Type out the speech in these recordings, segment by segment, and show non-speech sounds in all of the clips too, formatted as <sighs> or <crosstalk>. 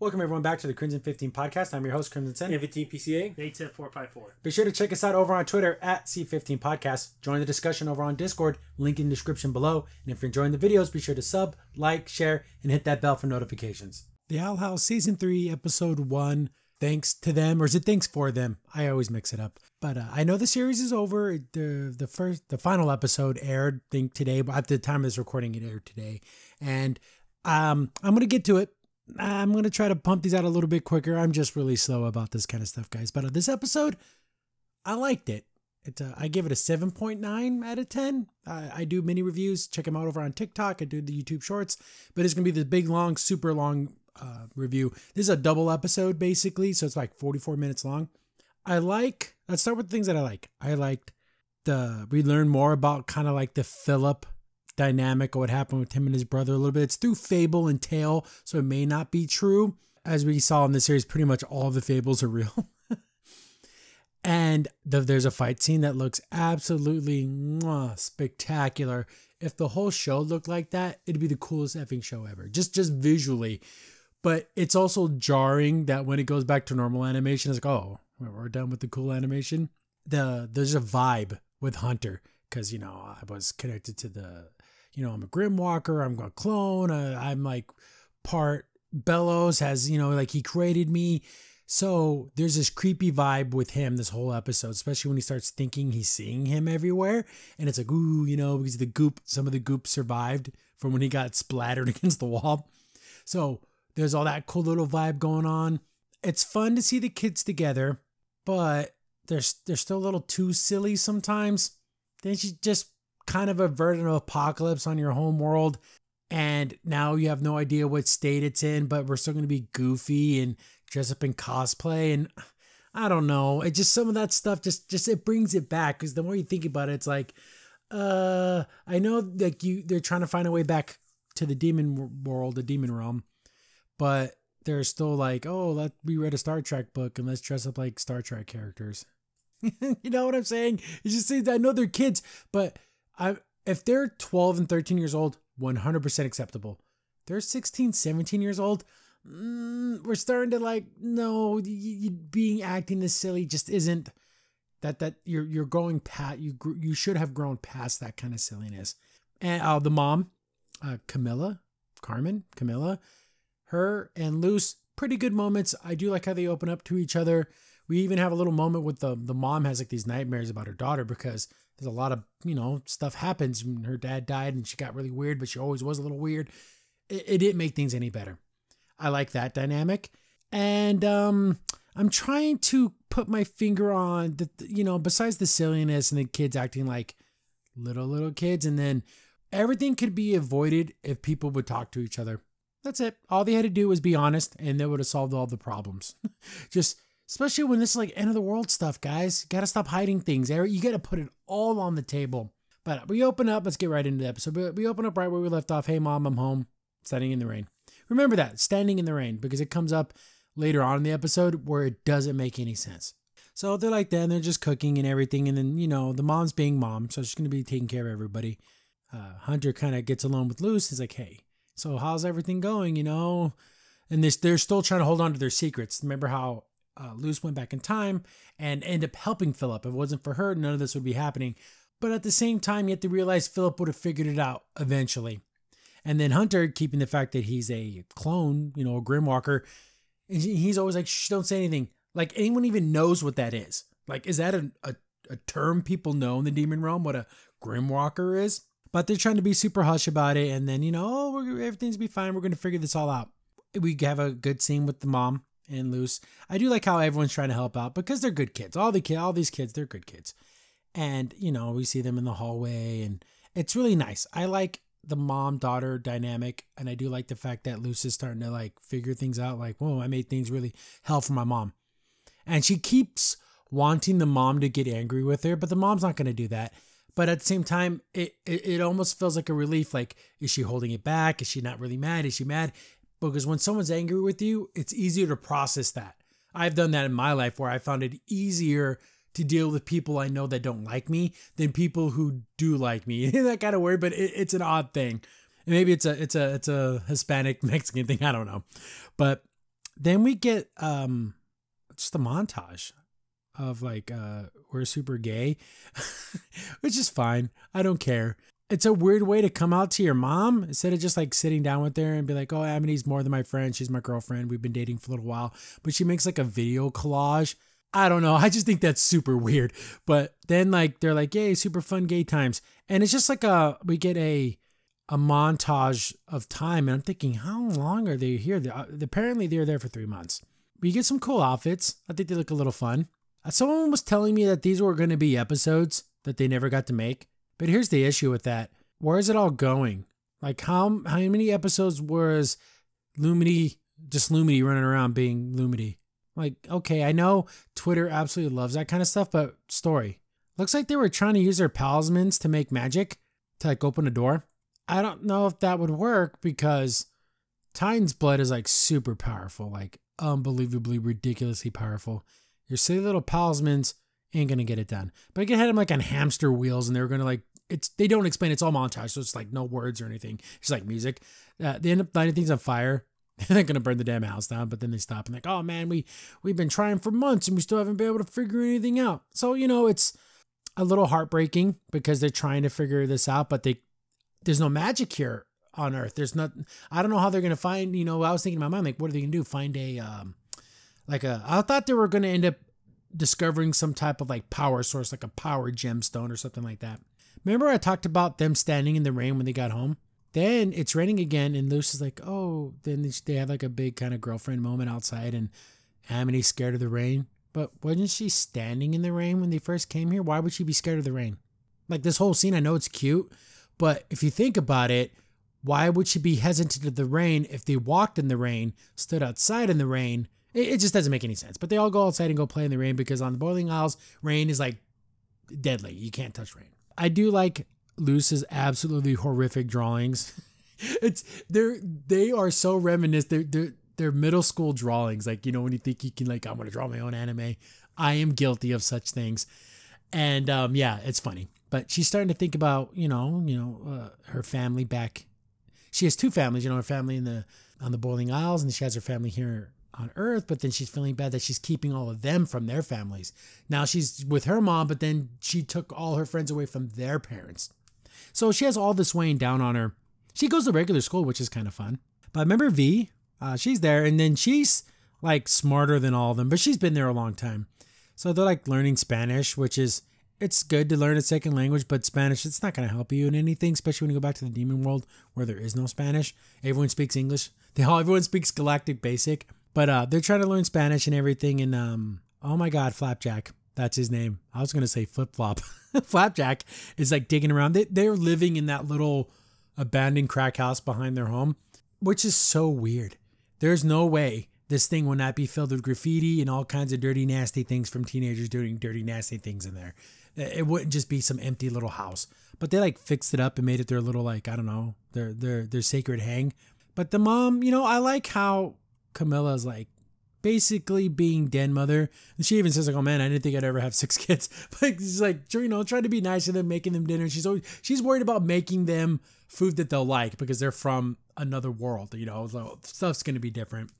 Welcome everyone back to the Crimson 15 podcast. I'm your host, Crimson Sin. N15 PCA. Nate's 454. Be sure to check us out over on Twitter at C15 Podcast. Join the discussion over on Discord, link in the description below. And if you're enjoying the videos, be sure to sub, like, share, and hit that bell for notifications. The Owl House Season 3, Episode 1. Thanks to them, or is it thanks for them? I always mix it up. But uh, I know the series is over. The the first, the final episode aired, I think today, but at the time of this recording, it aired today. And um, I'm gonna get to it. I'm gonna try to pump these out a little bit quicker. I'm just really slow about this kind of stuff, guys. But uh, this episode, I liked it. It, uh, I give it a 7.9 out of 10. I, do mini reviews. Check them out over on TikTok. I do the YouTube shorts. But it's going to be the big, long, super long uh, review. This is a double episode, basically. So it's like 44 minutes long. I like, let's start with the things that I like. I liked the, we learn more about kind of like the Philip dynamic or what happened with him and his brother a little bit. It's through fable and tale, so it may not be true. As we saw in the series, pretty much all the fables are real. <laughs> and the, there's a fight scene that looks absolutely mwah, spectacular. If the whole show looked like that, it'd be the coolest effing show ever. Just just visually. But it's also jarring that when it goes back to normal animation, it's like, oh, we're done with the cool animation. The there's a vibe with Hunter because you know I was connected to the, you know I'm a Grimwalker, I'm a clone, uh, I'm like part Belos has you know like he created me. So there's this creepy vibe with him this whole episode, especially when he starts thinking he's seeing him everywhere, and it's like ooh you know because the goop some of the goop survived from when he got splattered <laughs> against the wall. So there's all that cool little vibe going on. It's fun to see the kids together, but they're they're still a little too silly sometimes. Then you just kind of a version of apocalypse on your home world, and now you have no idea what state it's in, but we're still going to be goofy and dress up in cosplay and. I don't know. It just some of that stuff just just it brings it back because the more you think about it, it's like, uh, I know like you they're trying to find a way back to the demon world, the demon realm, but they're still like, oh, let we read a Star Trek book and let's dress up like Star Trek characters. <laughs> you know what I'm saying? It's just seems I know they're kids, but I if they're 12 and 13 years old, 100% acceptable. They're 16, 17 years old. Mm, we're starting to like no, you, you being acting this silly just isn't that that you're you're going past you you should have grown past that kind of silliness. And uh, the mom, uh, Camila, Carmen, Camila, her and Luz, pretty good moments. I do like how they open up to each other. We even have a little moment with the the mom has like these nightmares about her daughter because there's a lot of you know stuff happens. When her dad died and she got really weird, but she always was a little weird. It, it didn't make things any better. I like that dynamic, and um, I'm trying to put my finger on the you know besides the silliness and the kids acting like little little kids, and then everything could be avoided if people would talk to each other. That's it. All they had to do was be honest, and they would have solved all the problems. <laughs> Just especially when this is like end of the world stuff, guys. You gotta stop hiding things. You gotta put it all on the table. But we open up. Let's get right into the episode. We open up right where we left off. Hey, mom, I'm home. Standing in the rain. Remember that standing in the rain because it comes up later on in the episode where it doesn't make any sense. So they're like that, and they're just cooking and everything, and then you know the mom's being mom, so she's gonna be taking care of everybody. Uh, Hunter kind of gets alone with Luz. He's like, "Hey, so how's everything going? You know?" And this, they're still trying to hold on to their secrets. Remember how uh, Luz went back in time and ended up helping Philip. If it wasn't for her, none of this would be happening. But at the same time, you have to realize Philip would have figured it out eventually. And then Hunter, keeping the fact that he's a clone, you know, a Grimwalker, and he's always like, shh, don't say anything. Like anyone even knows what that is. Like, is that a, a, a term people know in the demon realm, what a Grimwalker is? But they're trying to be super hush about it. And then, you know, oh, everything's be fine. We're going to figure this all out. We have a good scene with the mom and Luz. I do like how everyone's trying to help out because they're good kids. All the kid, all these kids, they're good kids. And, you know, we see them in the hallway and it's really nice. I like the mom daughter dynamic and I do like the fact that Luz is starting to like figure things out like, whoa, I made things really hell for my mom. And she keeps wanting the mom to get angry with her, but the mom's not going to do that. But at the same time, it, it, it almost feels like a relief. Like, is she holding it back? Is she not really mad? Is she mad? Because when someone's angry with you, it's easier to process that. I've done that in my life where I found it easier to deal with people I know that don't like me than people who do like me. <laughs> that kind of weird, but it, it's an odd thing. And maybe it's a it's a it's a Hispanic <laughs> Mexican thing. I don't know, but then we get um just a montage of like uh we're super gay, <laughs> which is fine. I don't care. It's a weird way to come out to your mom instead of just like sitting down with her and be like, "Oh, Amity's more than my friend. She's my girlfriend. We've been dating for a little while." But she makes like a video collage. I don't know. <laughs> I just think that's super weird. But then like they're like, "Yay, super fun gay times." And it's just like a we get a a montage of time and I'm thinking, "How long are they here?" They, uh, apparently they're there for 3 months. We get some cool outfits. I think they look a little fun. Uh, someone was telling me that these were going to be episodes that they never got to make. But here's the issue with that. Where is it all going? Like how how many episodes was Lumity just Lumity running around being Lumity? Like, okay, I know Twitter absolutely loves that kind of stuff, but story. Looks like they were trying to use their palismans to make magic to like open a door. I don't know if that would work because Titan's blood is like super powerful, like unbelievably ridiculously powerful. Your silly little palismans ain't gonna get it done. But I could have them like on hamster wheels, and they were gonna like it's. They don't explain. It's all montage, so it's like no words or anything. It's like music. Uh, they end up lighting things on fire. <laughs> They're not gonna burn the damn house down, but then they stop and like, oh man, we we've been trying for months and we still haven't been able to figure anything out. So you know, it's a little heartbreaking because they're trying to figure this out, but they there's no magic here on Earth. There's not. I don't know how they're gonna find. You know, I was thinking in my mind like, what are they gonna do? Find a um, like a. I thought they were gonna end up discovering some type of like power source, like a power gemstone or something like that. Remember, I talked about them standing in the rain when they got home? Then it's raining again, and Luz is like, oh, then they have like a big kind of girlfriend moment outside, and Amity's scared of the rain. But wasn't she standing in the rain when they first came here? Why would she be scared of the rain? Like this whole scene, I know it's cute, but if you think about it, why would she be hesitant of the rain if they walked in the rain, stood outside in the rain, it, it just doesn't make any sense. But they all go outside and go play in the rain because on the Boiling Isles, rain is like deadly. You can't touch rain. I do like Luz's absolutely horrific drawings. <laughs> it's they're they are so reminiscent. They're, they're they're middle school drawings. Like you know when you think you can like I'm gonna draw my own anime. I am guilty of such things, and um, yeah, it's funny. But she's starting to think about you know you know uh, her family back. She has two families. You know her family in the on the Boiling Isles, and she has her family here on earth, but then she's feeling bad that she's keeping all of them from their families. Now she's with her mom, but then she took all her friends away from their parents. So she has all this weighing down on her. She goes to regular school, which is kind of fun. But remember Vee? Uh, she's there, and then she's like smarter than all of them, but she's been there a long time. So they're like learning Spanish, which is it's good to learn a second language, but Spanish it's not going to help you in anything, especially when you go back to the demon world where there is no Spanish. Everyone speaks English. <laughs> They all everyone speaks Galactic Basic. But uh, they're trying to learn Spanish and everything. And um, oh my God, Flapjack. That's his name. I was going to say Flip Flop. <laughs> Flapjack is like digging around. They, they're living in that little abandoned crack house behind their home, which is so weird. There's no way this thing will not be filled with graffiti and all kinds of dirty, nasty things from teenagers doing dirty, nasty things in there. It wouldn't just be some empty little house. But they like fixed it up and made it their little like I don't know their their their sacred hang. But the mom, you know, I like how Camila's like basically being den mother. And she even says like, "Oh man, I didn't think I'd ever have six <laughs> kids." But she's like, you know, trying to be nice to them, making them dinner. She's always she's worried about making them food that they'll like because they're from another world. You know, so stuff's gonna be different.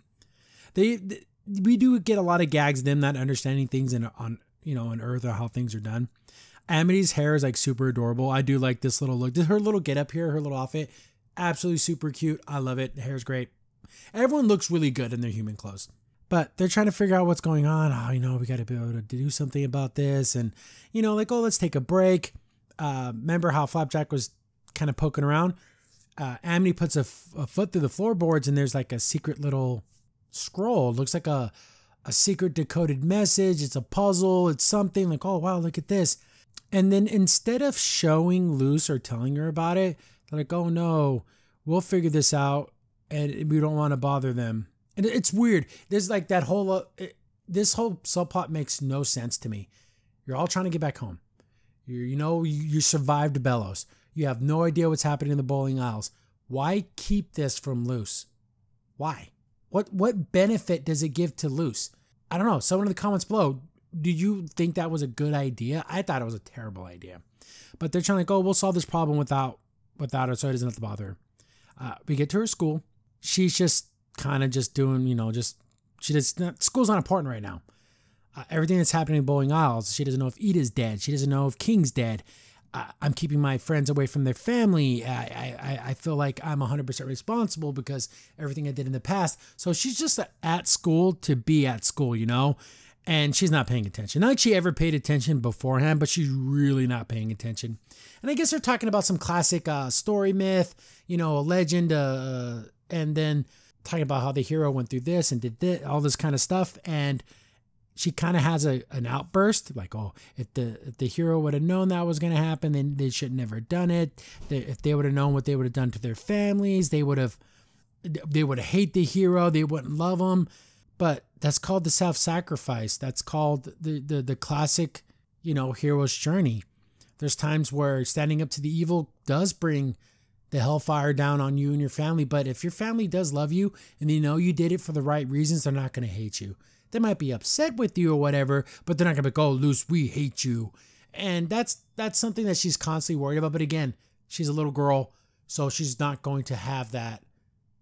They, they we do get a lot of gags them not understanding things in on you know on Earth or how things are done. Amity's hair is like super adorable. I do like this little look. Her little get up here, her little outfit, absolutely super cute. I love it. The hair's great. Everyone looks really good in their human clothes. But they're trying to figure out what's going on. Oh, you know, we got to be able to do something about this. And, you know, like, oh, let's take a break. Uh, remember how Flapjack was kind of poking around? Uh, Amity puts a, foot through the floorboards and there's like a secret little scroll. It looks like a, a secret decoded message. It's a puzzle. It's something like, oh, wow, look at this. And then instead of showing Luz or telling her about it, they're like, oh no, we'll figure this out and we don't want to bother them. And it's weird. There's like that whole uh, it, this whole subplot makes no sense to me. You're all trying to get back home. You you know you, you survived Belos. You have no idea what's happening in the Boiling Isles. Why keep this from Luz? Why? What what benefit does it give to Luz? I don't know. Someone in the comments below, do you think that was a good idea? I thought it was a terrible idea. But they're trying to go, oh, we'll solve this problem without without her, so it doesn't have to bother her. Uh, we get to her school she's just kind of just doing, you know, just She does not, school's not important right now. Uh, everything that's happening in Boiling Isles, she doesn't know if Eda's dead. She doesn't know if King's dead. Uh, I'm keeping my friends away from their family. I, I, I feel like I'm 100% responsible because everything I did in the past. So she's just at school to be at school, you know? And she's not paying attention. Not like she ever paid attention beforehand, but she's really not paying attention. And I guess they're talking about some classic uh, story myth, you know, a legend, uh, and then talking about how the hero went through this and did this, all this kind of stuff. And she kind of has a an outburst like oh if the if the hero would have known that was going to happen then they should never have done it. They, if they would have known what they would have done to their families they would have they would hate the hero they wouldn't love him. But that's called the self-sacrifice. That's called the the, the classic you know hero's journey. There's times where standing up to the evil does bring the hellfire down on you and your family but if your family does love you and they know you did it for the right reasons they're not going to hate you they might be upset with you or whatever, but they're not gonna be like, "Oh, Luz, we hate you." And that's that's something that she's constantly worried about. But again, she's a little girl, so she's not going to have that,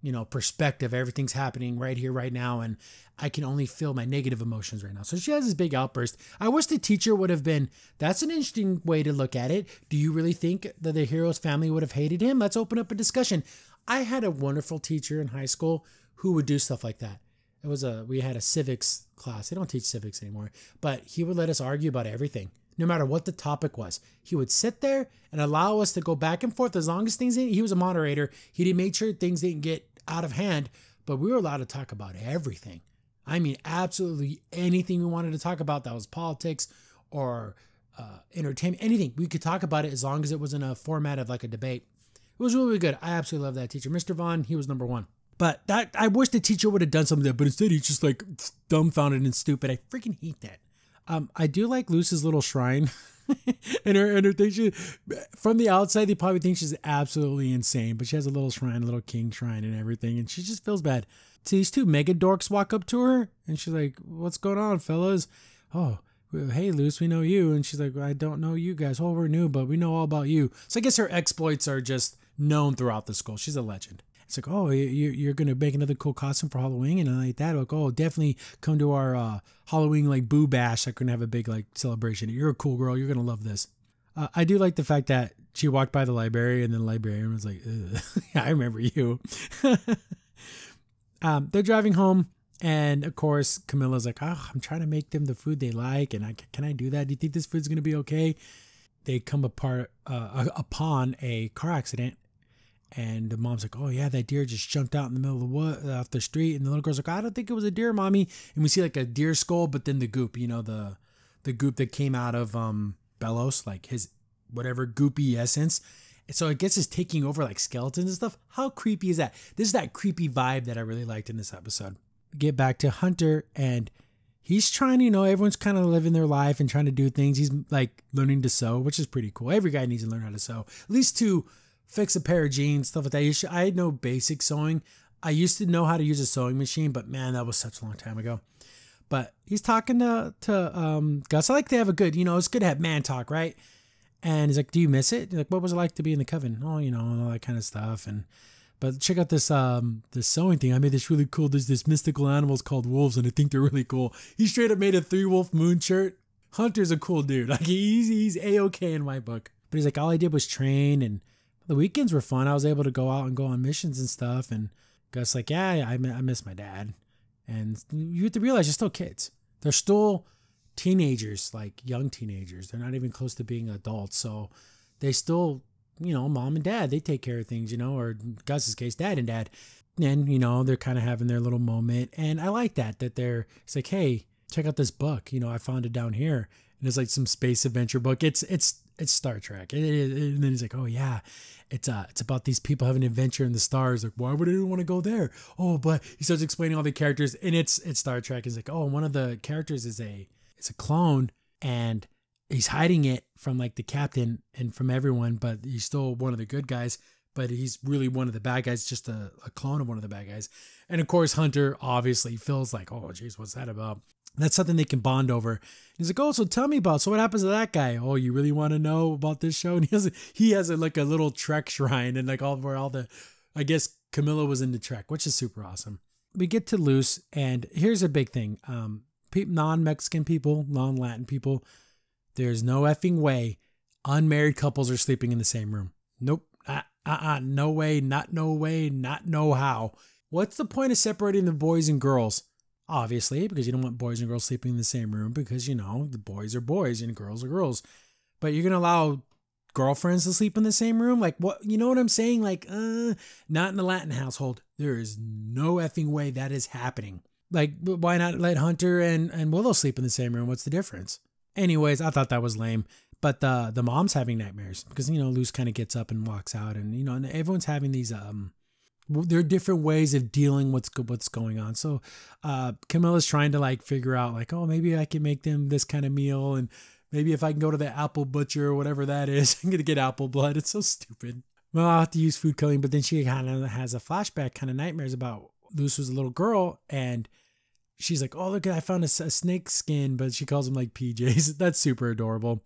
you know, perspective. Everything's happening right here, right now, and I can only feel my negative emotions right now. So she has this big outburst. I wish the teacher would have been. That's an interesting way to look at it. Do you really think that the hero's family would have hated him? Let's open up a discussion. I had a wonderful teacher in high school who would do stuff like that it was a we had a civics class. They don't teach civics anymore, but he would let us argue about everything, no matter what the topic was. He would sit there and allow us to go back and forth as long as things. He was a moderator. He make sure things didn't get out of hand, but we were allowed to talk about everything. I mean, absolutely anything we wanted to talk about that was politics or uh, entertainment, anything. We could talk about it as long as it was in a format of like a debate. It was really good. I absolutely love that teacher. Mr. Vaughn, he was number one. But that I wish the teacher would have done something, but instead he's just like dumbfounded and stupid. I freaking hate that. Um, I do like Luz's little shrine. <laughs> <laughs> and her and her thing, she, from the outside, they probably think she's absolutely insane, but she has a little shrine, a little king shrine, and everything, and she just feels bad. So these two mega dorks walk up to her, and she's like, "What's going on, fellas? Oh, hey, Luz, we know you." And she's like, "I don't know you guys. Oh, we're new, but we know all about you." So I guess her exploits are just known throughout the school. She's a legend it's like, oh, you, you're gonna make another cool costume for Halloween and like that. Like, oh, definitely come to our uh, Halloween like boo bash. I can have a big like celebration. You're a cool girl. You're gonna love this. Uh, I do like the fact that she walked by the library and then the librarian was like, <laughs> I remember you. <laughs> um, they're driving home. And of course, Camila's like, oh, I'm trying to make them the food they like. And I, can I do that? Do you think this food's going to be okay? They come apart uh, upon a car accident and the mom's like, "Oh yeah, that deer just jumped out in the middle of the wood off the street." And the little girl's like, "I don't think it was a deer, mommy." And we see like a deer skull, but then the goop, you know, the the goop that came out of um Belos, like his whatever goopy essence. So I guess it's taking over like skeletons and stuff. How creepy is that? This is that creepy vibe that I really liked in this episode. Get back to Hunter and he's trying, you know, everyone's kind of living their life and trying to do things. He's like learning to sew, which is pretty cool. Every guy needs to learn how to sew, at least to fix a pair of jeans, stuff like that. I had no basic sewing. I used to know how to use a sewing machine, but man, that was such a long time ago. But he's talking to to um, Gus. I like to have a good, you know, it's good to have man talk, right? And he's like, "Do you miss it?" He's like, "What was it like to be in the coven?" Oh, you know, all that kind of stuff. And but check out this um this sewing thing. I made this really cool. There's this mystical animals called wolves, and I think they're really cool. He straight up made a three wolf moon shirt. Hunter's a cool dude. Like he's he's a okay in my book. But he's like, all I did was train and the weekends were fun. I was able to go out and go on missions and stuff. And Gus like, yeah, I, I miss my dad. And you have to realize you're still kids. They're still teenagers, like young teenagers. They're not even close to being adults. So they still, you know, mom and dad, they take care of things, you know, or Gus's case, dad and dad. And, you know, they're kind of having their little moment. And I like that, that they're, it's like, hey, check out this book. You know, I found it down here. And it's like some space adventure book. It's, it's, it's Star Trek. And, then he's like, oh yeah, it's uh it's about these people having an adventure in the stars. Like, why would anyone want to go there? Oh, but he starts explaining all the characters, and it's it's Star Trek. He's like, oh, one of the characters is a is a clone, and he's hiding it from like the captain and from everyone, but he's still one of the good guys. But he's really one of the bad guys, just a, a clone of one of the bad guys. And of course, Hunter obviously feels like, oh, geez, what's that about? That's something they can bond over. He's like, oh, so tell me about. So what happens to that guy? Oh, you really want to know about this show? <laughs> And he has a, he has a, like a little Trek shrine and like all where all the, I guess Camila was into Trek, which is super awesome. we get to Luz, and here's a big thing: um, non Mexican people, non Latin people, there's no effing way unmarried couples are sleeping in the same room. Nope. Uh, uh, uh, no way, not no way, not no how. What's the point of separating the boys and girls? Obviously, because you don't want boys and girls sleeping in the same room because, you know, the boys are boys and girls are girls. But you're going to allow girlfriends to sleep in the same room? Like, what, you know what I'm saying? Like, uh, not in the Latin household. There is no effing way that is happening. Like, why not let Hunter and, and Willow sleep in the same room? What's the difference? Anyways, I thought that was lame. But the the mom's having nightmares because you know Luz kind of gets up and walks out, and you know, and everyone's having these um there are different ways of dealing with what's going on. So uh, Camila's trying to like figure out like, oh, maybe I can make them this kind of meal, and maybe if I can go to the apple butcher or whatever that <laughs> is, I'm gonna get apple blood. It's so stupid. Well, I'll have to use food coloring, but then she kind of has a flashback, kind of nightmares about Luz was a little girl, and she's like, oh look, I found a, a snake skin, but she calls them like PJs. <laughs> That's super adorable.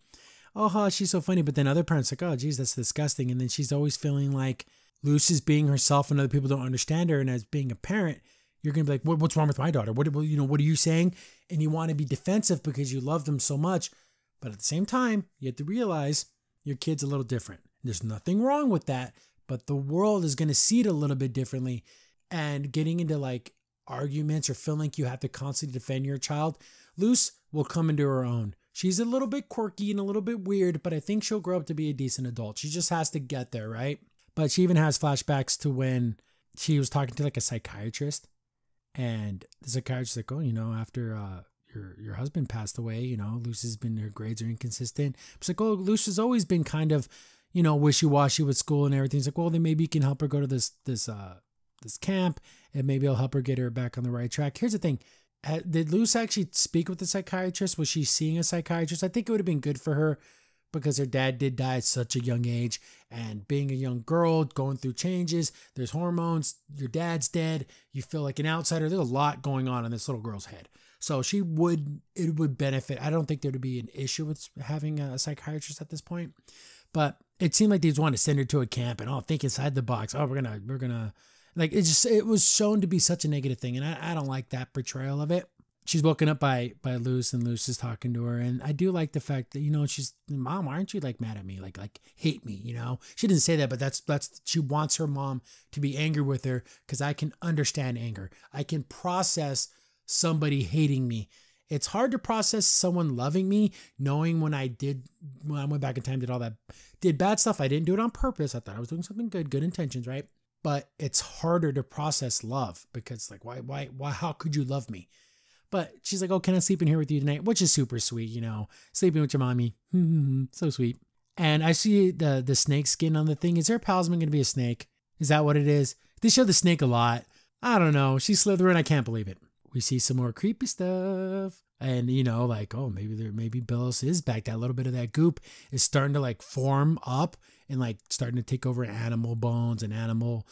Oh, she's so funny. But then other parents like, oh, geez, that's disgusting. And then she's always feeling like Luz is being herself and other people don't understand her. And as being a parent, you're gonna be like, what, what's wrong with my daughter? What, you know, what are you saying? And you want to be defensive because you love them so much. But at the same time, you have to realize your kid's a little different. There's nothing wrong with that, but the world is gonna see it a little bit differently. And getting into like arguments or feeling like you have to constantly defend your child, Luz will come into her own. She's a little bit quirky and a little bit weird, but I think she'll grow up to be a decent adult. She just has to get there, right? But she even has flashbacks to when she was talking to like a psychiatrist, and the psychiatrist like, "Oh, you know, after uh, your your husband passed away, you know, Lucy's been her grades are inconsistent." It's like, "Oh, Lucy's always been kind of, you know, wishy washy with school and everything." It's like, "Well, then maybe you can help her go to this this uh this camp, and maybe I'll help her get her back on the right track." Here's the thing Uh, did Luz actually speak with the psychiatrist? Was she seeing a psychiatrist? I think it would have been good for her because her dad did die at such a young age. And being a young girl, going through changes, there's hormones, your dad's dead, you feel like an outsider. There's a lot going on in this little girl's head. So she would, it would benefit. I don't think there would be an issue with having a psychiatrist at this point. But it seemed like they just wanted to send her to a camp and oh, think inside the box. Oh, we're gonna, we're gonna like it just it was shown to be such a negative thing, and I, I don't like that portrayal of it. She's woken up by by Luz, and Luz is talking to her, and I do like the fact that you know she's mom. Aren't you like mad at me? Like like hate me? You know she didn't say that, but that's that's she wants her mom to be angry with her because I can understand anger. I can process somebody hating me. It's hard to process someone loving me, knowing when I did when I went back in time, did all that, did bad stuff. I didn't do it on purpose. I thought I was doing something good, good intentions, right? But it's harder to process love because like why why why how could you love me? But she's like oh can i sleep in here with you tonight? Which is super sweet you know sleeping with your mommy. <laughs> So sweet. And i see the the snake skin on the thing. Is her palisman gonna be a snake? Is that what it is? They show the snake a lot. I don't know. She's slithering i can't believe it. We see some more creepy stuff and you know like oh maybe there maybe Belos is back that little bit of that goop is starting to like form up and like starting to take over animal bones and animal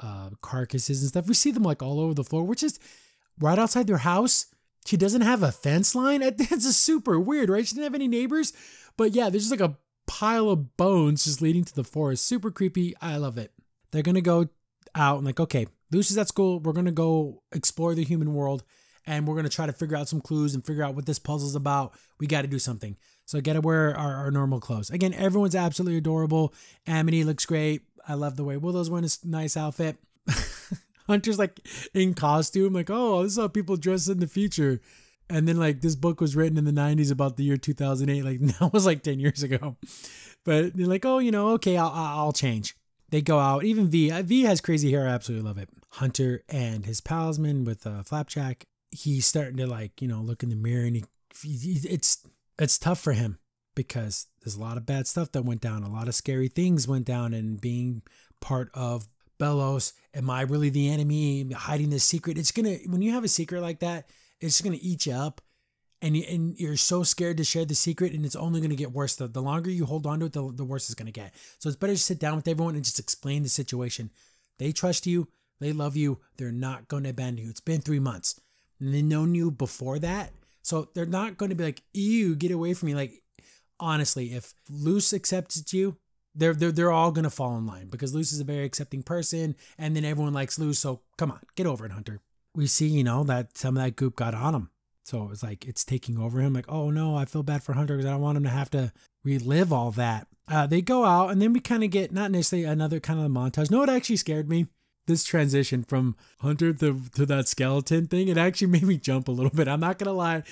uh, carcasses and stuff. We see them like all over the floor, which is right outside their house. She doesn't have a fence line. <laughs> That's super weird, right? She didn't have any neighbors. But yeah, there's just like a pile of bones just leading to the forest. Super creepy. I love it. They're to go out and like, okay, Lucy's at school. We're to go explore the human world and we're going to try to figure out some clues and figure out what this puzzle's about. We got to do something. So get to wear our, our normal clothes. Again, everyone's absolutely adorable. Amity looks great. I love the way Willow's wearing a nice outfit. <laughs> Hunter's like in costume, like, oh, this is how people dress in the future. And then like this book was written in the 90s about the year 2008. Like <laughs> that was like 10 years ago. But they're like, oh, you know, okay, I'll, I'll change. They go out. Even Vee. Uh, Vee has crazy hair. I absolutely love it. Hunter and his palisman with uh, Flapjack. He's starting to like, you know, look in the mirror and he, he it's it's tough for him because there's a lot of bad stuff that went down. A lot of scary things went down, and being part of Belos, am I really the enemy? Hiding this secret? It's gonna when you have a secret like that, it's gonna eat you up, and you, and you're so scared to share the secret, and it's only gonna get worse. The, the longer you hold on to it, the, the worse it's gonna get. So it's better to sit down with everyone and just explain the situation. They trust you, they love you, they're not gonna abandon you. It's been three months, and they known you before that so they're not going to be like, ew, get away from me. Like, honestly, if Luz accepts you, they're, they're, they're all going to fall in line because Luz is a very accepting person. And then everyone likes Luz. So come on, get over it, Hunter. we see, you know, that some of that goop got on him. So it was like it's taking over him. Like, oh no, I feel bad for Hunter because I don't want him to have to relive all that. Uh, they go out, and then we kind of get not necessarily another kind of montage. No, it actually scared me. This transition from Hunter to, to that skeleton thing, it actually made me jump a little bit. I'm not gonna lie.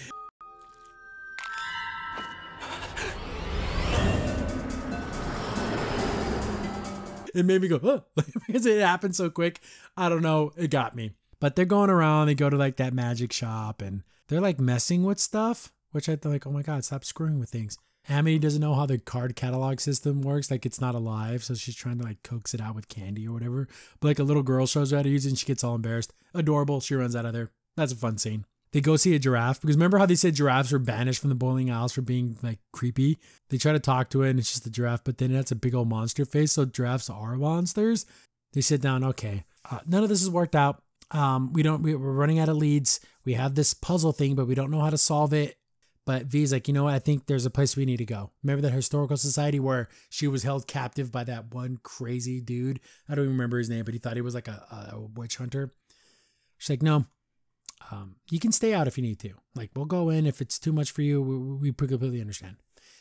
it made me go, oh, <laughs> because it happened so quick. I don't know. It got me. But they're going around. They go to like that magic shop and they're like messing with stuff, which I thought like, oh my God, stop screwing with things. Amity doesn't know how the card catalog system works. Like it's not alive. So she's trying to like coax it out with candy or whatever. But like a little girl shows her how to use it and she gets all embarrassed. Adorable. She runs out of there. That's a fun scene they go see a giraffe because remember how they said giraffes were banished from the Boiling Isles for being like creepy? They try to talk to it and it's just a giraffe, but then it has a big old monster face. So giraffes are monsters. They sit down. Okay, uh, none of this has worked out. Um, we don't. We, we're running out of leads. We have this puzzle thing, but we don't know how to solve it. But Vee's like, you know what? I think there's a place we need to go. Remember that historical society where she was held captive by that one crazy dude? I don't even remember his name, but he thought he was like a, a witch hunter. She's like, no, um, you can stay out if you need to. Like, we'll go in if it's too much for you. We, we completely understand.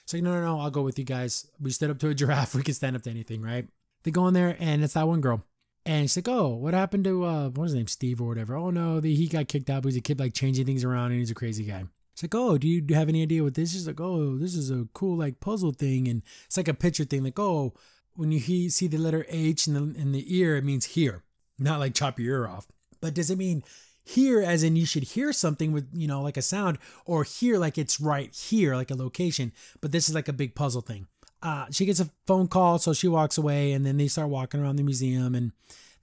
So, no, no, no, I'll go with you guys. We stood up to a giraffe. <laughs> We can stand up to anything, right? They go in there, and it's that one girl. And she's like, oh, what happened to, uh, what's his name, Steve or whatever? Oh, no, the, he got kicked out because he kept, like, changing things around, and he's a crazy guy. It's like, oh, do you, have any idea what this is? Like, oh, this is a cool, like, puzzle thing. And it's like a picture thing. Like, oh, when you he, see the letter H in the, in the ear, it means here. Not like chop your ear off. But does it mean here as in you should hear something with you know like a sound or here like it's right here like a location but this is like a big puzzle thing uh, she gets a phone call so she walks away and then they start walking around the museum and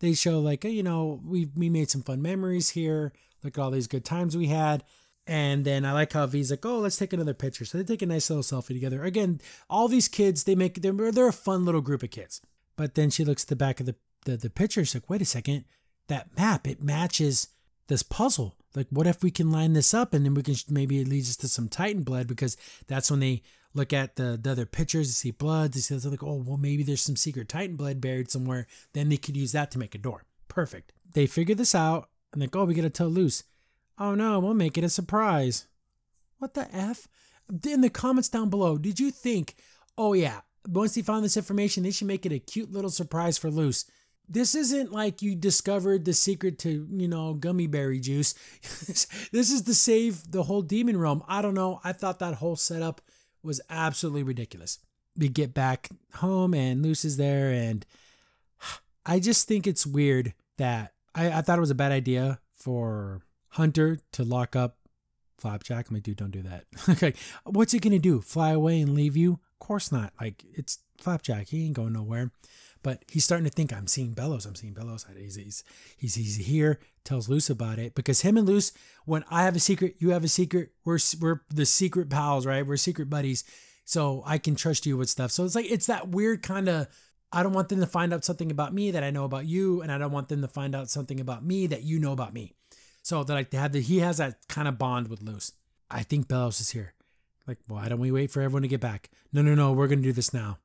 they show like you know we we made some fun memories here look at all these good times we had and then I like how Vee's like, oh, let's take another picture. So they take a nice little selfie together. Again, all these kids, they make they're, they're a fun little group of kids. But then she looks at the back of the, the, the picture. She's like, wait a second, that map, it matches this puzzle. Like, what if we can line this up and then we can maybe it leads us to some Titan blood because that's when they look at the, the other pictures, they see blood, they see like, oh, well, maybe there's some secret Titan blood buried somewhere. Then they could use that to make a door. Perfect. They figure this out and like, oh, we got to tell Luz. Oh no, we'll make it a surprise. What the F? In the comments down below, did you think, oh yeah, once they found this information, they should make it a cute little surprise for Luz? this isn't like you discovered the secret to, you know, gummy berry juice. <laughs> this is to save the whole demon realm. I don't know. I thought that whole setup was absolutely ridiculous. We get back home and Luz is there, and <sighs> I just think it's weird that I, I thought it was a bad idea for Hunter to lock up Flapjack. I'm like, dude, don't do that. <laughs> okay, what's he gonna do? Fly away and leave you? Of course not. Like, it's Flapjack. He ain't going nowhere. But he's starting to think, I'm seeing Belos. I'm seeing Belos. He's, he's, he's, he's here, tells Luz about it. Because him and Luz, when I have a secret, you have a secret, we're, we're the secret pals, right? We're secret buddies. So I can trust you with stuff. So it's like, it's that weird kind of, I don't want them to find out something about me that I know about you. And I don't want them to find out something about me that you know about me. So that like they have the, he has that kind of bond with Luz. I think Belos is here. Like, why don't we wait for everyone to get back? No, no, no, we're to do this now.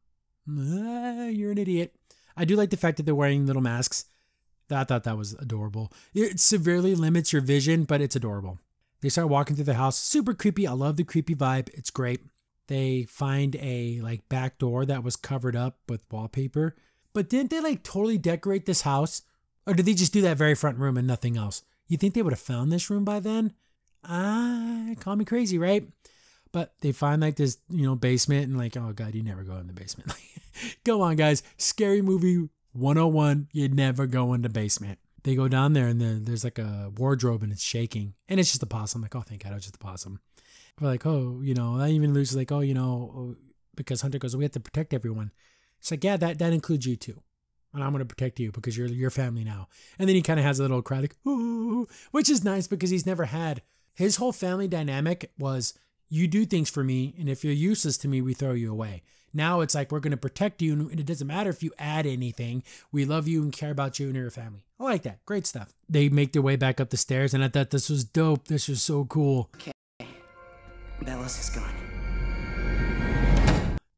Ah, you're an idiot. I do like the fact that they're wearing little masks. I thought that was adorable. It severely limits your vision, but it's adorable. They start walking through the house. Super creepy. I love the creepy vibe. It's great. They find a like back door that was covered up with wallpaper. But didn't they like totally decorate this house? Or did they just do that very front room and nothing else? You think they would have found this room by then? Ah, call me crazy, right? But they find like this, you know, basement and like, oh god, you never go in the basement. <laughs> go on, guys. Scary movie 101. You never go in the basement. They go down there and then there's like a wardrobe and it's shaking. And it's just a possum. like, oh thank God, it was just a possum. We're like, oh, you know, I even lose like, oh, you know, oh, because Hunter goes, we have to protect everyone. It's like, yeah, that that includes you too. And I'm gonna protect you because you're your family now. And then he kind of has a little cry like, ooh, which is nice because he's never had his whole family dynamic was you do things for me, and if you're useless to me, we throw you away. Now it's like we're going to protect you, and it doesn't matter if you add anything. We love you and care about you and your family. I like that. Great stuff. They make their way back up the stairs, and I thought this was dope. This was so cool. Okay. Belos is gone.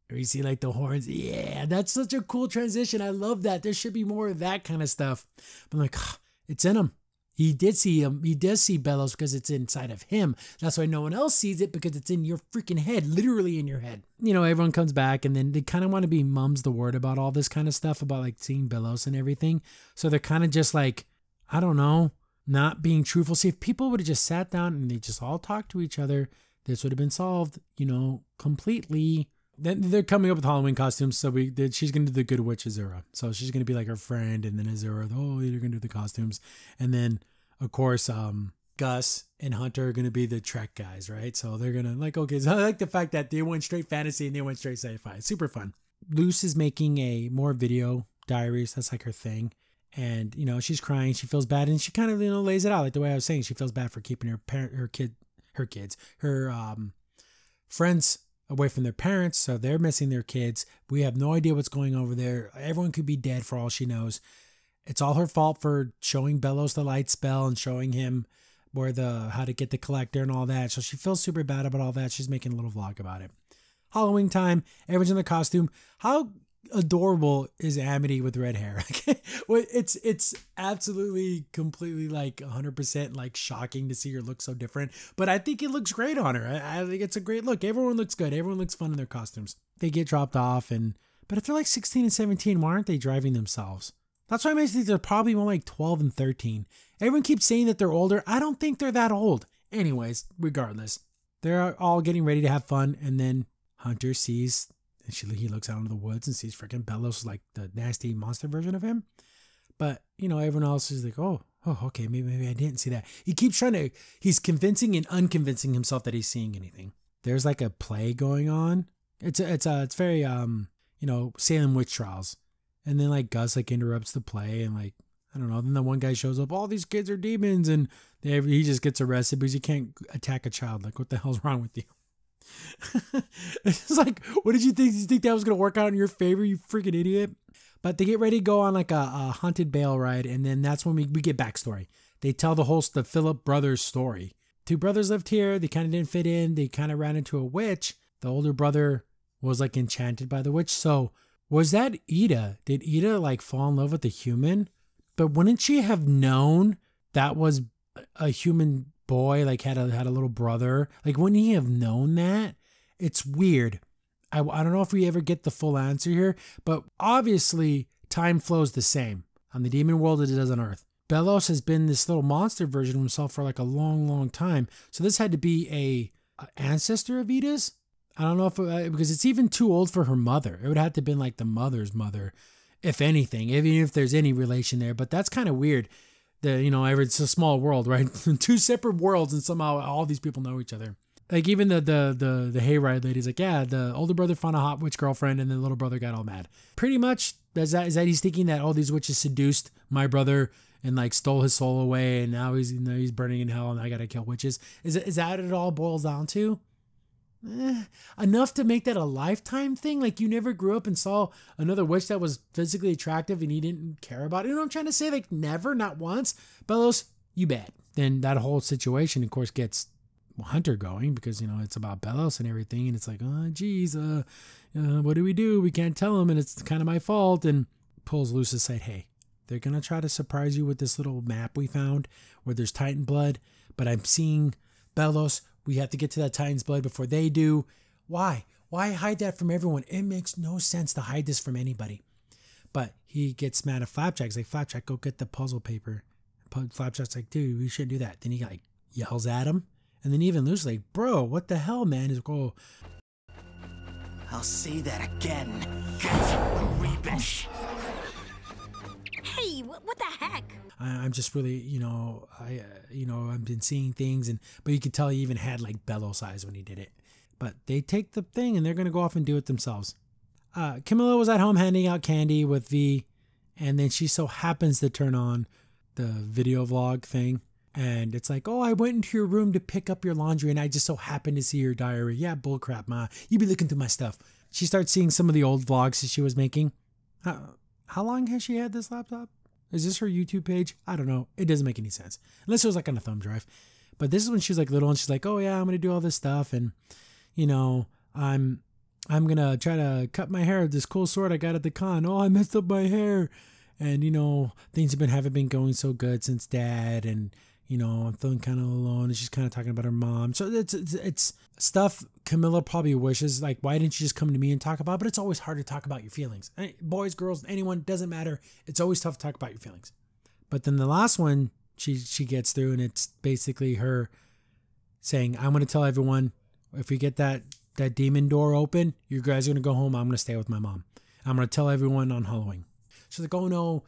You see like the horns. Yeah, that's such a cool transition. I love that. There should be more of that kind of stuff. I'm like, oh, it's in him. He did see him. He does see Belos because it's inside of him. That's why no one else sees it because it's in your freaking head, literally in your head. You know, everyone comes back and then they kind of want to be mums the word about all this kind of stuff about like seeing Belos and everything. So they're kind of just like, I don't know, not being truthful. See, if people would have just sat down and they just all talked to each other, this would have been solved, you know, completely. Then they're coming up with Halloween costumes, so we did. She's gonna do the Good Witch Azura, so she's gonna be like her friend, and then Azura, oh, you're gonna do the costumes, and then of course, um, Gus and Hunter are gonna be the Trek guys, right? So they're gonna like, okay, <laughs> so I like the fact that they went straight fantasy and they went straight sci-fi. Super fun. Luz is making a more video diaries. That's like her thing and you know she's crying she feels bad and she kind of you know lays it out like the way i was saying she feels bad for keeping her parent her kid her kids her um friends away from their parents so they're missing their kids. We have no idea what's going over there. Everyone could be dead for all she knows. It's all her fault for showing Belos the light spell and showing him where the how to get the collector and all that. So she feels super bad about all that. She's making a little vlog about it. Halloween time. Everyone's in the costume. How adorable is Amity with red hair. <laughs> it's it's absolutely completely like 100% like shocking to see her look so different, but I think it looks great on her. I, I, think it's a great look. Everyone looks good. Everyone looks fun in their costumes. They get dropped off and but if they're like 16 and 17, why aren't they driving themselves? That's why I think they're probably more like 12 and 13. Everyone keeps saying that they're older. I don't think they're that old. Anyways, regardless, they're all getting ready to have fun and then Hunter sees and she he looks out into the woods and sees freaking Belos like the nasty monster version of him. But you know, everyone else is like, oh, oh, okay, maybe maybe I didn't see that. He keeps trying to he's convincing and unconvincing himself that he's seeing anything. There's like a play going on. It's a, it's a, it's very um you know Salem witch trials, and then like Gus like interrupts the play and like I don't know. Then the one guy shows up. All these kids are demons, and they, he just gets arrested because you can't attack a child. Like, what the hell's wrong with you? <laughs> it's like, what did you think? Did you think that was gonna work out in your favor, you freaking idiot? But they get ready to go on like a, a haunted bale ride, and then that's when we, we get backstory. They tell the whole the Philip brothers story. Two brothers lived here. They kind of didn't fit in. They kind of ran into a witch. The older brother was like enchanted by the witch. So was that Eda? Did Eda like fall in love with the human? But wouldn't she have known that was a human boy like had a had a little brother. Like wouldn't he have known that? It's weird. I, I don't know if we ever get the full answer here but obviously time flows the same on the demon world as it does on earth. Belos has been this little monster version of himself for like a long long time. So this had to be a, a ancestor of Eda's? I don't know if it, uh, because it's even too old for her mother. It would have to have been like the mother's mother if anything even if there's any relation there but that's kind of weird the you know it's a small world <laughs> right? Two separate worlds and somehow all these people know each other. Like even the the the the hayride lady's like yeah the older brother found a hot witch girlfriend and the little brother got all mad. Pretty much is that is that he's thinking that all these witches seduced my brother and like stole his soul away and now he's you know, he's burning in hell and I gotta kill witches? Is is that it all boils down to eh, enough to make that a lifetime thing. Like you never grew up and saw another witch that was physically attractive and you didn't care about it. You know what I'm trying to say? Like never, not once. Belos, you bet. Then that whole situation, of course, gets Hunter going because you know it's about Belos and everything, and it's like, oh, geez, uh, uh, what do we do? We can't tell him, and it's kind of my fault. And pulls Luz aside, hey, they're gonna try to surprise you with this little map we found where there's Titan blood, but I'm seeing Belos we have to get to that Titan's blood before they do. Why? Why hide that from everyone? It makes no sense to hide this from anybody. But he gets mad at Flapjack. He's like, Flapjack, go get the puzzle paper. Flapjack's like, dude, we shouldn't do that. Then he like yells at him. And then even Lucy's like, bro, what the hell, man? He's like, oh. I'll say that again. What, what the heck? I, am just really, you know, I, uh, you know, I've been seeing things, and but you could tell he even had like bellow size when he did it. But they take the thing and they're gonna go off and do it themselves. Uh, Camila was at home handing out candy with Vee, and then she so happens to turn on the video vlog thing. And it's like, oh, I went into your room to pick up your laundry and I just so happened to see your diary. Yeah, bullcrap, ma. You be looking through my stuff. She starts seeing some of the old vlogs that she was making. How, how long has she had this laptop? Is this her YouTube page? I don't know. It doesn't make any sense. Unless it was like on a thumb drive. But this is when she's like little and she's like, "Oh yeah, I'm going to do all this stuff and you know, I'm I'm going to try to cut my hair with this cool sword I got at the con. Oh, I messed up my hair." and you know things have been haven't been going so good since dad and you know i'm feeling kind of alone and she's kind of talking about her mom. So it's, it's it's stuff Camila probably wishes like why didn't you just come to me and talk about but it's always hard to talk about your feelings. Boys girls anyone doesn't matter. It's always tough to talk about your feelings. But then the last one she she gets through and it's basically her saying i'm going to tell everyone if we get that that demon door open you guys are going to go home. I'm going to stay with my mom. I'm going to tell everyone on halloween. She's like, oh no,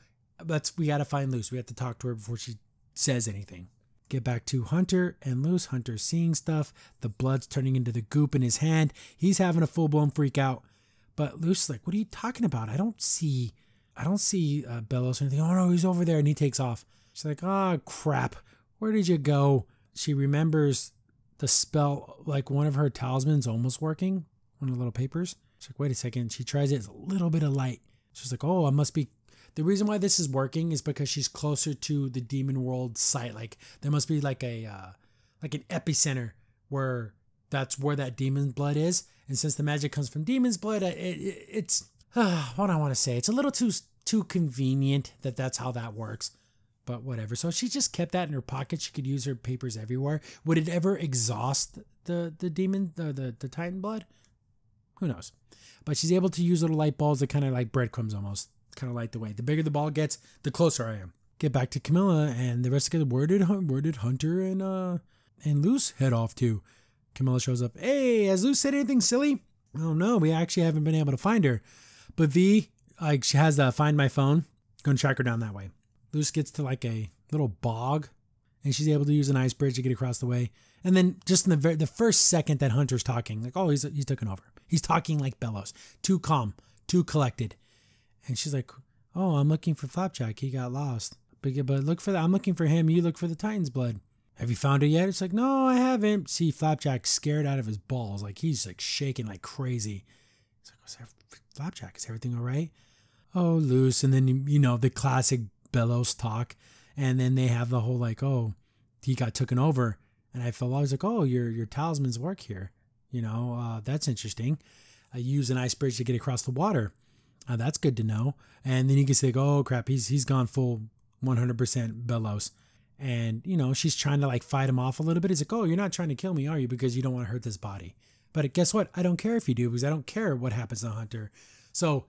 let's we gotta find Luz. We have to talk to her before she says anything. Get back to Hunter and Luz. Hunter's seeing stuff. The blood's turning into the goop in his hand. He's having a full blown freak out. But Luz like, what are you talking about? I don't see, I don't see uh, Belos or anything. Oh no, he's over there, and he takes off. She's like, oh crap, where did you go? She remembers the spell, like one of her talismans almost working, one of the little papers. She's like, wait a second. She tries it. It's a little bit of light. She's like, oh, I must be. The reason why this is working is because she's closer to the demon world site. Like there must be like a uh, like an epicenter where that's where that demon's blood is. And since the magic comes from demon's blood, it, it, it's uh, <sighs> what I want to say. It's a little too too convenient that that's how that works. But whatever. So she just kept that in her pocket. She could use her papers everywhere. Would it ever exhaust the the demon the the, the titan blood? Who knows? But she's able to use little light balls that kind of like breadcrumbs almost, kind of light the way. The bigger the ball gets, the closer I am. Get back to Camila and the rest of the where did where did Hunter and uh and Luz head off to? Camila shows up. Hey, has Luz said anything silly? Oh no, we actually haven't been able to find her. But Vee, like she has the find my phone. Gonna track her down that way. Luz gets to like a little bog, and she's able to use an ice bridge to get across the way. And then just in the very, the first second that Hunter's talking, like, oh, he's he's taking over. He's talking like Belos, too calm, too collected. And she's like, "Oh, I'm looking for Flapjack. He got lost. But but look for that. I'm looking for him. You look for the Titan's blood. Have you found it yet?" It's like, "No, I haven't." See, Flapjack scared out of his balls, like he's like shaking like crazy. He's like, "What's that? Flapjack? Is everything all right?" Oh, Luz. And then you know the classic Belos talk, and then they have the whole like, "Oh, he got taken over." And I felt I was like, "Oh, your your talismans work here." You know, uh, that's interesting. I use an ice bridge to get across the water. Uh, that's good to know. And then you can say, oh crap, he's he's gone full 100% Belos. And you know, she's trying to like fight him off a little bit. He's like, oh, you're not trying to kill me, are you? Because you don't want to hurt this body. But guess what? I don't care if you do because I don't care what happens to Hunter. So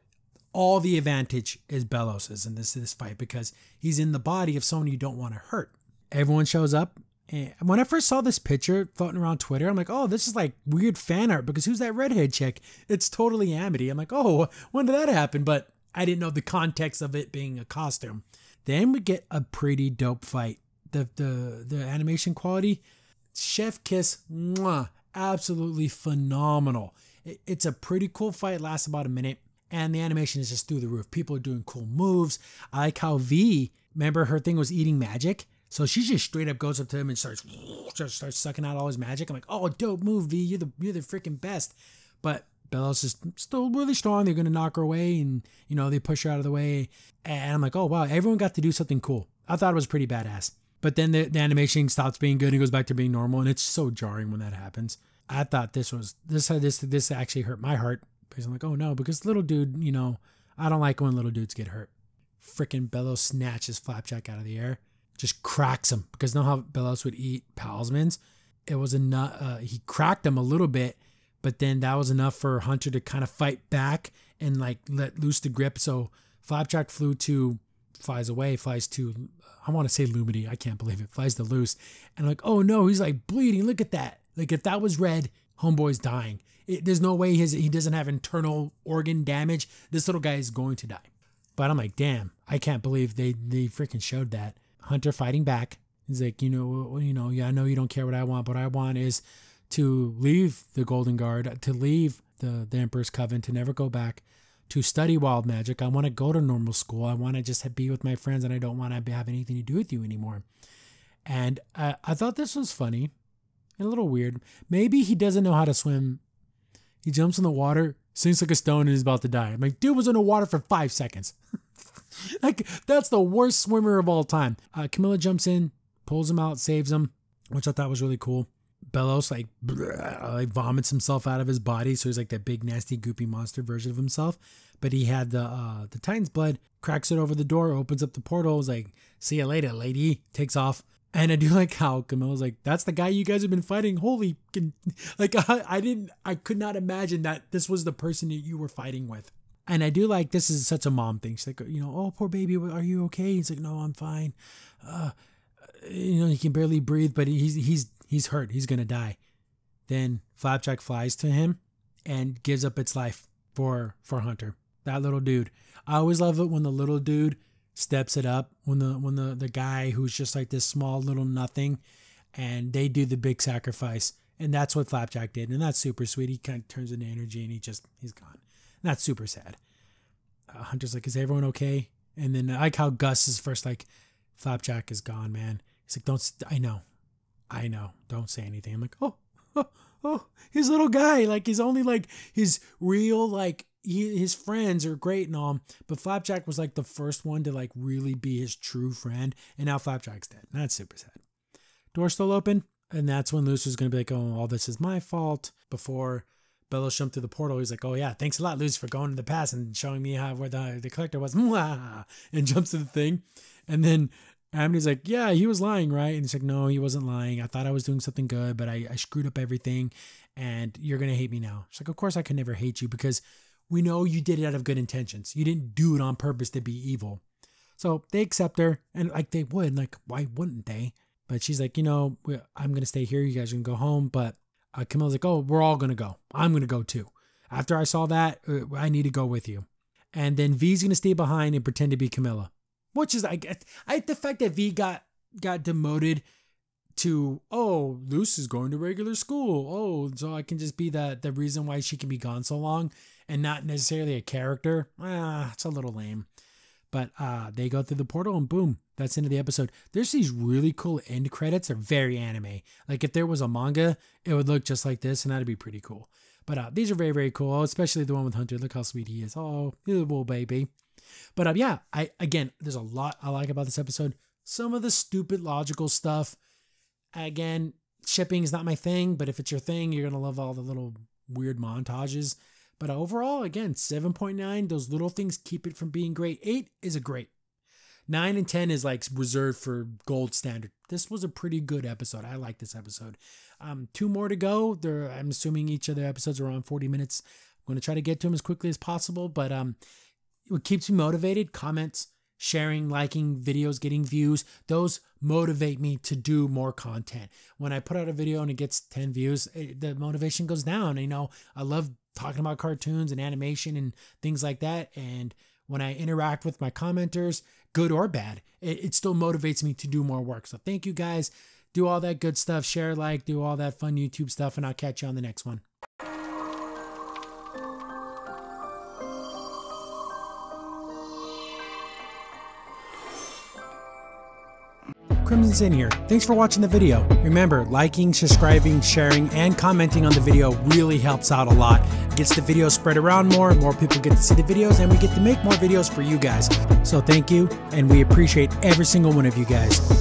all the advantage is Belos's in this this fight because he's in the body of someone you don't want to hurt. Everyone shows up and when I first saw this picture floating around Twitter, I'm like, oh, this is like weird fan art because who's that redhead chick? It's totally Amity. I'm like, oh, when did that happen? But I didn't know the context of it being a costume. Then we get a pretty dope fight. The the the animation quality, Chef Kiss, mwah, absolutely phenomenal. It, it's a pretty cool fight. Lasts about a minute, and the animation is just through the roof. People are doing cool moves. I like how Vee. Remember her thing was eating magic so she just straight up goes up to him and starts <laughs> starts, starts sucking out all his magic. I'm like, oh, dope move, Vee. You're the you're the freaking best. But Belos is still really strong. They're gonna knock her away, and you know they push her out of the way. And I'm like, oh wow, everyone got to do something cool. I thought it was pretty badass. But then the, the animation stops being good and goes back to being normal, and it's so jarring when that happens. I thought this was this this this actually hurt my heart because I'm like, oh no, because little dude, you know, I don't like when little dudes get hurt. Freaking Belos snatches Flapjack out of the air just cracks him because know how Belos would eat talismans. It was enough. Uh, he cracked him a little bit, but then that was enough for Hunter to kind of fight back and like let loose the grip. So Flapjack flew to, flies away, flies to, I want to say Lumity. I can't believe it. Flies to Luz, and like, oh no, he's like bleeding. Look at that. Like if that was red, homeboy's dying. It, there's no way his he doesn't have internal organ damage. This little guy is going to die. But I'm like, damn, I can't believe they they freaking showed that. Hunter fighting back. He's like, you know, you know, yeah, I know you don't care what I want, but I want is to leave the Golden Guard, to leave the, the Emperor's Coven, to never go back, to study wild magic. I want to go to normal school. I want to just be with my friends, and I don't want to have anything to do with you anymore. And I, I thought this was funny and a little weird. Maybe he doesn't know how to swim. He jumps in the water, sinks like a stone, and is about to die. I'm like, dude was in the water for five seconds. <laughs> <laughs> like that's the worst swimmer of all time. Uh, Camila jumps in, pulls him out, saves him, which I thought was really cool. Belos like, like vomits himself out of his body, so he's like that big nasty goopy monster version of himself. But he had the uh, the Titan's blood, cracks it over the door, opens up the portal, is like, "See you later, lady." Takes off, and I do <laughs> like how Camila's like, "That's the guy you guys have been fighting." Holy, <laughs> like I, I didn't, I could not imagine that this was the person that you were fighting with. And I do like this is such a mom thing. She's like, you know, oh poor baby, are you okay? He's like, no, I'm fine. Uh, you know, he can barely breathe, but he's he's he's hurt. He's gonna die. Then Flapjack flies to him and gives up its life for for Hunter. That little dude. I always love it when the little dude steps it up. When the when the the guy who's just like this small little nothing, and they do the big sacrifice. And that's what Flapjack did, and that's super sweet. He kind of turns into energy, and he just he's gone. And that's super sad. Uh, Hunter's like, "Is everyone okay?" And then I like how Gus is first like, "Flapjack is gone, man." He's like, "Don't." I know, I know. Don't say anything. I'm like, "Oh, oh, oh." His little guy, like he's only like his real like he, his friends are great and all, but Flapjack was like the first one to like really be his true friend, and now Flapjack's dead. That's super sad. Door still open, and that's when Lucy's gonna be like, "Oh, all this is my fault." Before Jumped through the portal, he's like, "Oh yeah, thanks a lot, Lucer, for going to the past and showing me how where the the collector was." Mwah! <laughs> And jumps to the thing, and then Amity's like, "Yeah, he was lying, right?" And he's like, "No, he wasn't lying. I thought I was doing something good, but I, I screwed up everything, and you're gonna hate me now." She's like, "Of course I can never hate you because." we know you did it out of good intentions. You didn't do it on purpose to be evil. So they accept her, and like they would, like why wouldn't they? But she's like, you know, I'm gonna stay here. You guys can go home. But uh, Camila's like, oh, we're all gonna go. I'm gonna go too. After I saw that, uh, I need to go with you. And then Vee's gonna stay behind and pretend to be Camila, which is I get. I the fact that Vee got got demoted to oh Luz is going to regular school. Oh, so I can just be that the reason why she can be gone so long and not necessarily a character, ah, it's a little lame. But uh, they go through the portal and boom, that's into the episode. There's these really cool end credits. They're very anime. Like if there was a manga, it would look just like this, and that'd be pretty cool. But uh, these are very, very cool, especially the one with Hunter. Look how sweet he is. Oh, he's a little baby. But uh, yeah, I again, there's a lot I like about this episode. Some of the stupid logical stuff. Again, shipping is not my thing, but if it's your thing, you're gonna love all the little weird montages. But overall, again, 7.9, those little things keep it from being great. 8 is a great. 9 and 10 is like reserved for gold standard. This was a pretty good episode. I like this episode. Um, two more to go. There, I'm assuming each of the episodes are around 40 minutes. I'm going to try to get to them as quickly as possible, but um, what keeps me motivated, comments, sharing, liking videos, getting views, those motivate me to do more content. When I put out a video and it gets 10 views, it, the motivation goes down. You know, I love talking about cartoons and animation and things like that. And when I interact with my commenters, good or bad, it, it still motivates me to do more work. So thank you guys. Do all that good stuff, share, like, do all that fun YouTube stuff, and I'll catch you on the next one. Crimson Sin here. Thanks for watching the video. Remember, liking, subscribing, sharing, and commenting on the video really helps out a lot. It gets the video spread around more, more people get to see the videos, and we get to make more videos for you guys. So thank you, and we appreciate every single one of you guys.